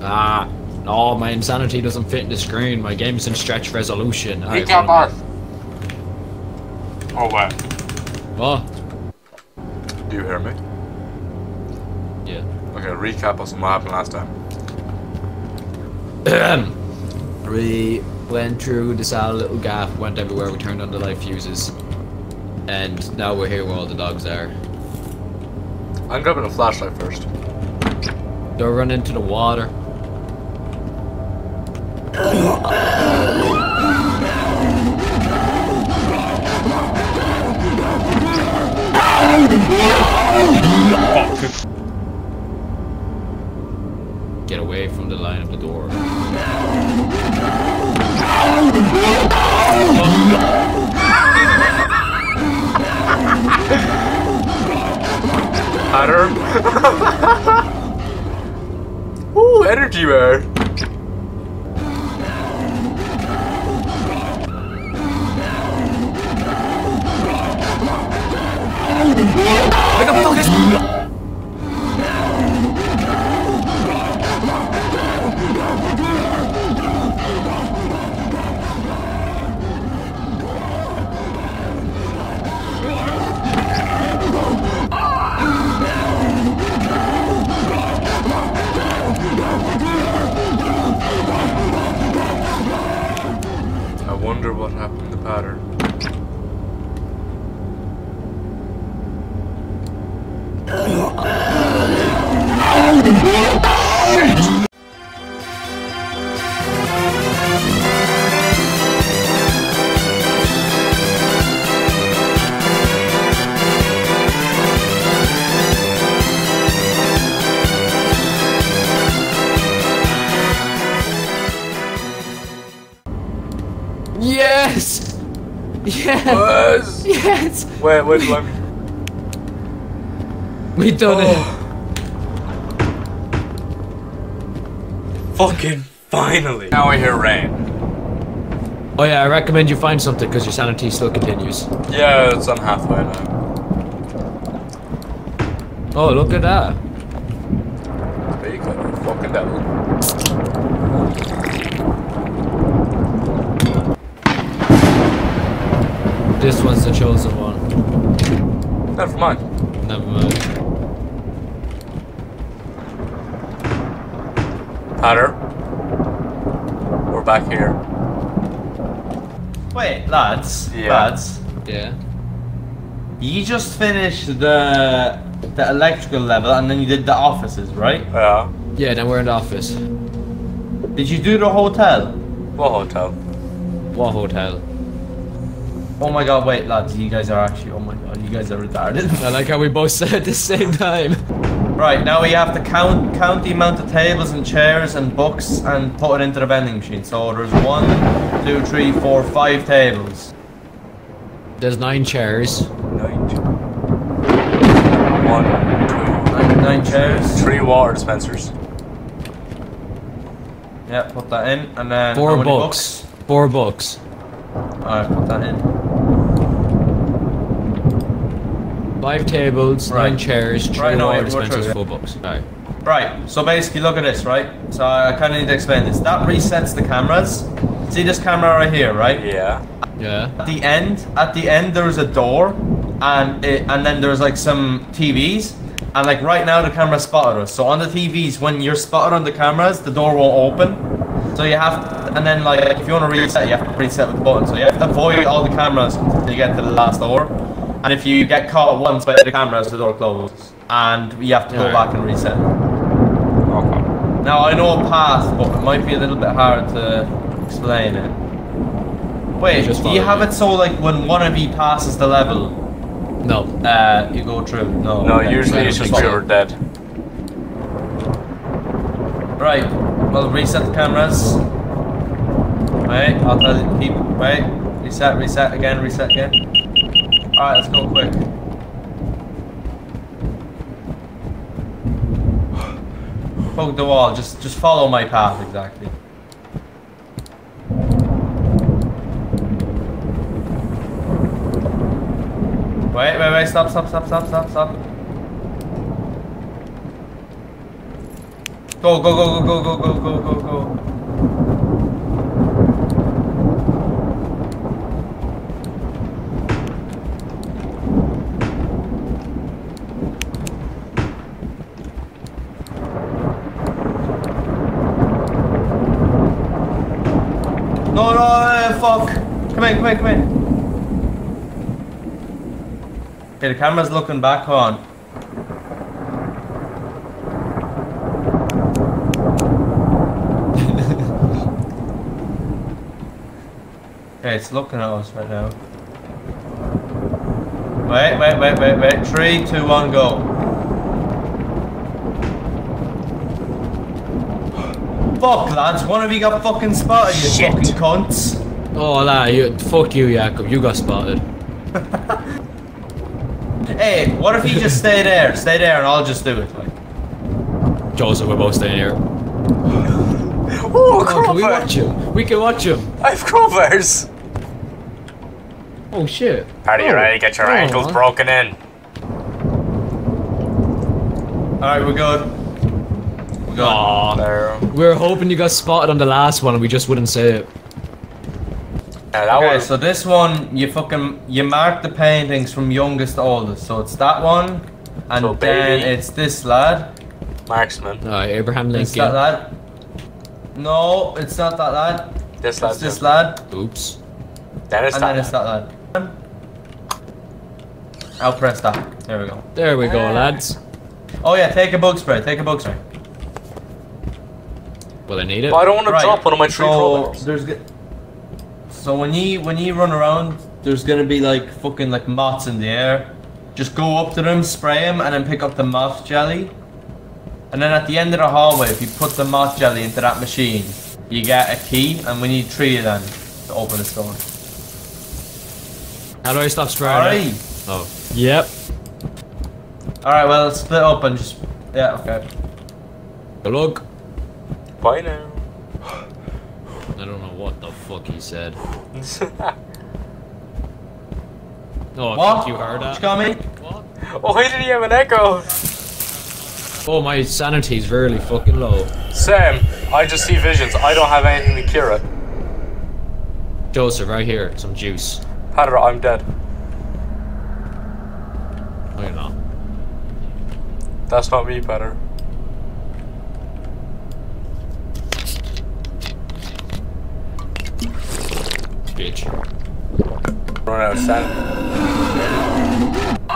Ah, no, my insanity doesn't fit in the screen. My game's in stretch resolution. Follow bar. Oh, wait. What? Do you hear me? Yeah. Okay, recap us on what happened last time. we went through this little gap, went everywhere, we turned on the light fuses. And now we're here where all the dogs are. I'm grabbing a flashlight first. Don't run into the water. Get away from the line of the door. Pattern. Ooh, energy bar. Yes! Yes! Was. Yes! Wait, wait, let me. We done Oh. Fucking finally. Now I hear rain. Oh yeah, I recommend you find something because your sanity still continues. Yeah, it's on halfway now. Oh, look at that. There you go, fucking devil. This one's the chosen one. Never mind. Never mind. Padder. We're back here. Wait, lads, Yeah. lads, Yeah. you just finished the the electrical level and then you did the offices, right? Yeah. Yeah, then we're in the office. Did you do the hotel? What hotel? What hotel? Oh my god, wait, lads, you guys are actually, oh my god, you guys are retarded. I like how we both said at the same time. right, now we have to count count the amount of tables and chairs and books and put it into the vending machine. So there's one, two, three, four, five tables. There's nine chairs. Nine. One, Nine, nine chairs. two, three water dispensers. Yeah, put that in. And then Four how many books. Four books. Alright, put that in. Five tables, Right. nine chairs, three Right, no, water wait, dispensers, four books. Alright. Right, so basically look at this, right? So I kind of need to explain this. That resets the cameras. See this camera right here, right? Yeah. Yeah. At the end, at the end there's a door, and it, and then there's like some TVs, and like right now the camera spotted us. So on the TVs, when you're spotted on the cameras, the door won't open. So you have, to, and then like if you want to reset, you have to reset with the button. So you have to avoid all the cameras until you get to the last door. And if you get caught once by the cameras, the door closes, and you have to go Alright. back and reset. Okay. Now I know a path, but it might be a little bit hard to explain it. Wait, Just do you have me. it so like when one of you passes the level, No. uh, you go through? No. No, okay. usually I it's don't just think so. pure dead. Right. Well, reset the cameras. Wait, I'll tell you. Keep. Wait. Reset. Reset again. Reset again. All right, let's go quick. Poke the wall. Just, just follow my path exactly. Wait, wait, wait, stop, stop, stop, stop, stop, stop. Go, go, go, go, go, go, go, go, go, go. No, no, uh, fuck. Come in, come in, come in. Okay, the camera's looking back on. Okay, it's looking at us right now. Wait, wait, wait, wait, wait. Three, two, one, go. Fuck, lads. One of you got fucking spotted, you Shit. fucking cunts. Oh, la, you, fuck you, Jakob. You got spotted. Hey, what if you just stay there? Stay there and I'll just do it. Like. Joseph, we're both staying here. Oh, Oh, can we watch him? We can watch him. I have crowbars! Oh shit. Are you Oh. ready? Get your Oh. ankles broken in. Alright, we're good. We're good. Aw. There. We were hoping you got spotted on the last one and we just wouldn't say it. Yeah, that Okay, was. so this one, you fucking, you mark the paintings from youngest to oldest. So it's that one, and So then baby. it's this lad. Marksman. Alright, Abraham It's that Lincoln. lad. No, it's not that lad. This lad. It's this lad, Oops. Then it's and that. then it's that lad. I'll press that. There we go. There we go, Ah. lads. Oh yeah, take a bug spray. Take a bug spray. Well, I need it. Well, I don't want to Right, drop one of my three so crowbars. there's g- so when you when you run around, there's gonna be like fucking like moths in the air. Just go up to them, spray them, and then pick up the moth jelly. And then at the end of the hallway, if you put the moth jelly into that machine, you get a key, and we need three of them to open the door. How do I stop spraying? Alright. Oh. Yep. Alright, well, split up and just. Yeah, okay. Good luck. Bye now. I don't know what the fuck he said. Oh, What? you heard that. you? What? oh, why did he have an echo? Oh, my sanity's really fucking low. Sam, I just see visions. I don't have anything to cure it. Joseph, right here, some juice. Padder, I'm dead. No, you're not. That's not me, Padder. Run out of sand.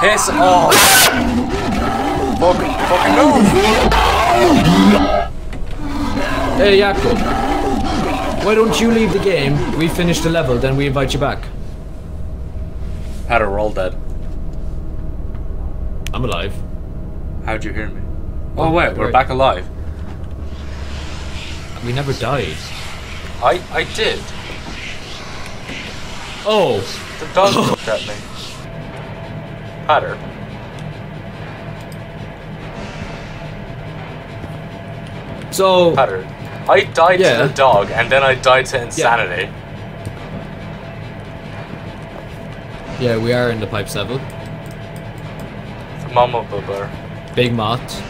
Piss off! Fucking, fucking move! Hey, Jakob. Why don't you leave the game? We finish the level, then we invite you back. Padder, we're all dead. I'm alive. How'd you hear me? Oh, oh wait, we're back alive. We never died. I, I did. Oh, The dog looked at me. Padder. so Padder. I died Yeah. to the dog, and then I died to insanity. yeah, we are in the pipes level. Mama bubber. Big moth.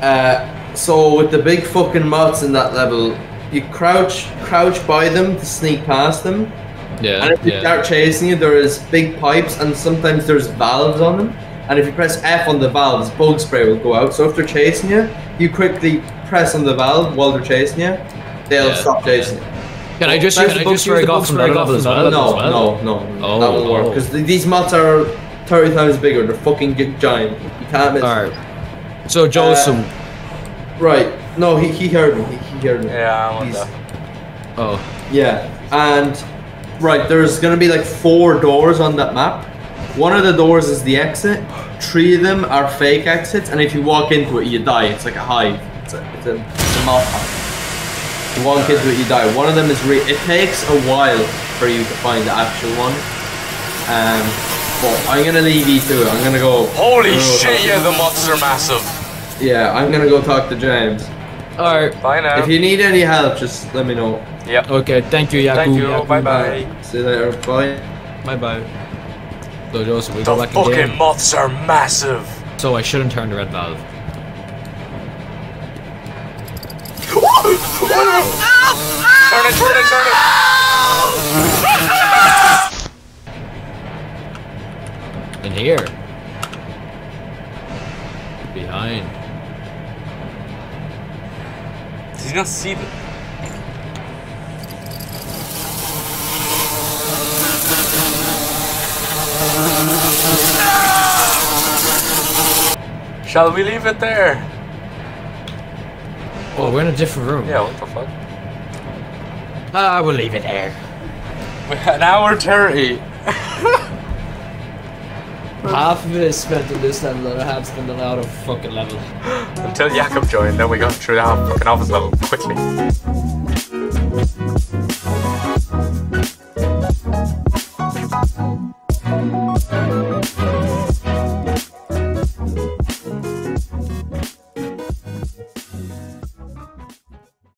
Uh, so with the big fucking moths in that level, you crouch crouch by them to sneak past them, Yeah, and if they yeah. start chasing you, there is big pipes, and sometimes there's valves on them. And if you press F on the valves, bug spray will go out. So if they're chasing you, you quickly press on the valve while they're chasing you. They'll Yeah, stop chasing you. Can I just Press can the I bug just spray, where I the got bug from spray that level as well? No, no, no, Oh, that won't work oh. because these moths are thirty times bigger. They're fucking gi- giant. You can't miss. Alright. So Joseph. Uh, right. No, he, he heard me. He, he heard me. Yeah, I'm on He's- that. oh. Yeah, and right, there's gonna be like four doors on that map. One of the doors is the exit. Three of them are fake exits, and if you walk into it, you die. It's like a hive. It's a, it's a, it's a moth hive. You walk into it, you die. One of them is re- it takes a while for you to find the actual one. Um, but I'm gonna leave you to it. I'm gonna go. Holy I'm gonna go shit, yeah, the moths are massive. Yeah, I'm gonna go talk to James. Alright. Bye now. If you need any help, just let me know. Yep. Okay, thank you, Yaku. Thank you. Yaku. Bye bye. See you later. Bye. Bye bye. So Joseph, we The go back in fucking game. moths are massive. So I shouldn't turn the red valve. Turn it, turn it, turn it! In here. Behind. Did you not see them? Shall we leave it there? Oh, we're in a different room. Yeah, what the fuck? Ah, we'll leave it there. An hour 30. Half of it is spent on this level, the other half spent on the other fucking level. Until Jakob joined, then we got through half fucking office level quickly.